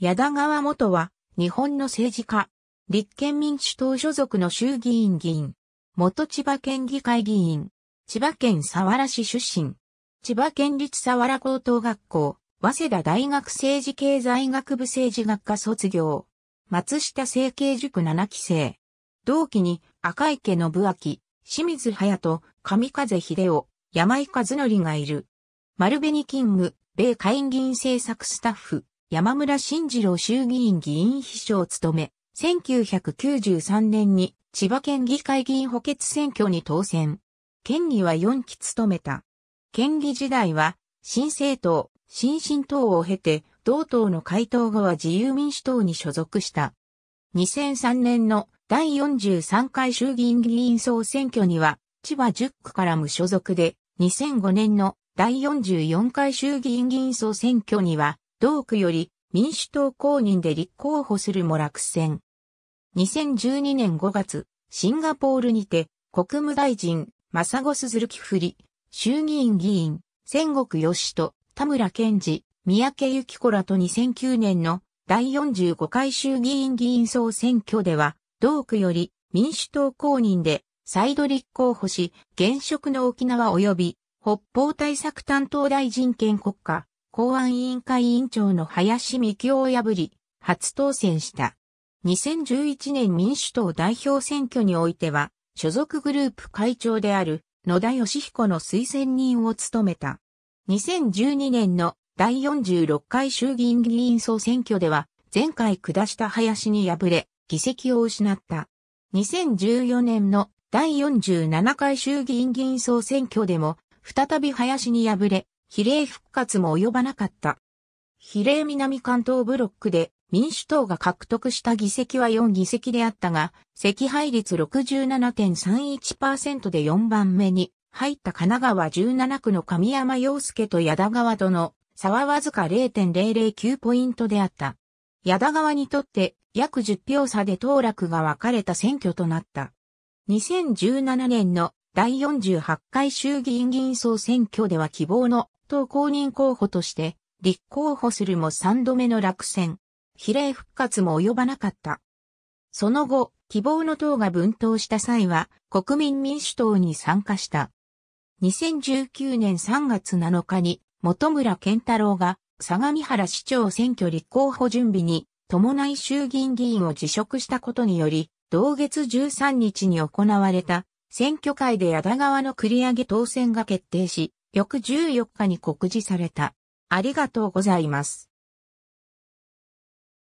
矢田川元は、日本の政治家、立憲民主党所属の衆議院議員、元千葉県議会議員、千葉県佐原市出身、千葉県立佐原高等学校、早稲田大学政治経済学部政治学科卒業、松下政経塾7期生、同期に赤池信明、清水隼人、上風秀夫、山井和則がいる。丸紅勤務、米会議員政策スタッフ、山村慎次郎衆議院議員秘書を務め、1993年に千葉県議会議員補欠選挙に当選。県議は4期務めた。県議時代は、新政党、新進党を経て、同党の回答後は自由民主党に所属した。2003年の第43回衆議院議員総選挙には、千葉10区から無所属で、2005年の第44回衆議院議員総選挙には、同区より民主党公認で立候補するも落選。2012年5月、シンガポールにて、国務大臣、正子鈴木振り、衆議院議員、千国義人、田村健二、三宅幸子らと2009年の第45回衆議院議員総選挙では、同区より民主党公認で再度立候補し、現職の沖縄及び北方対策担当大臣兼国家公安委員会委員長の林幹夫を破り、初当選した。2011年民主党代表選挙においては、所属グループ会長である野田義彦の推薦人を務めた。2012年の第46回衆議院議員総選挙では、前回下した林に敗れ、議席を失った。2014年の第47回衆議院議員総選挙でも、再び林に敗れ、比例復活も及ばなかった。比例南関東ブロックで民主党が獲得した議席は4議席であったが、席配率67.31%で4番目に入った神奈川17区の神山洋介と矢田川との差はわずか0.009ポイントであった。矢田川にとって約10票差で当落が分かれた選挙となった。2017年の第48回衆議院議員総選挙では希望の党公認候補として立候補するも3度目の落選。比例復活も及ばなかった。その後、希望の党が分党した際は国民民主党に参加した。2019年3月7日に本村健太郎が相模原市長選挙立候補準備に伴い衆議院議員を辞職したことにより、同月13日に行われた選挙会で矢田川の繰り上げ当選が決定し、翌14日に告示された。ありがとうございます。